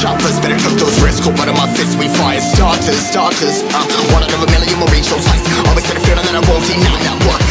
choppers Better cut those wrists, cold blood in my fist. We fire starters, starters. Uh, One out of a million will reach those heights Always had a feeling that I won't deny that work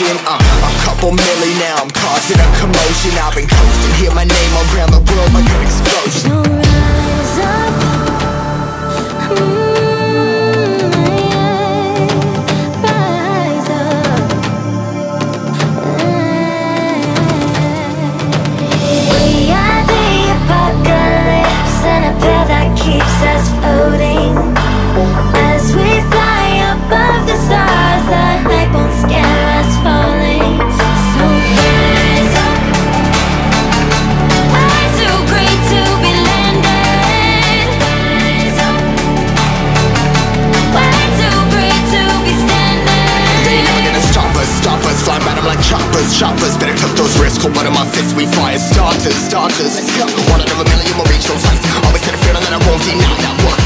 motion uh, A couple milli now, I'm causing a commotion. I've been coasting, hear my name around the world like an explosion. So rise up, mm, rise up. We are the apocalypse, and a that keeps us floating. One of my fists We fire starters, starters. One out of a million will reach those heights Always had a feeling that I won't deny That work,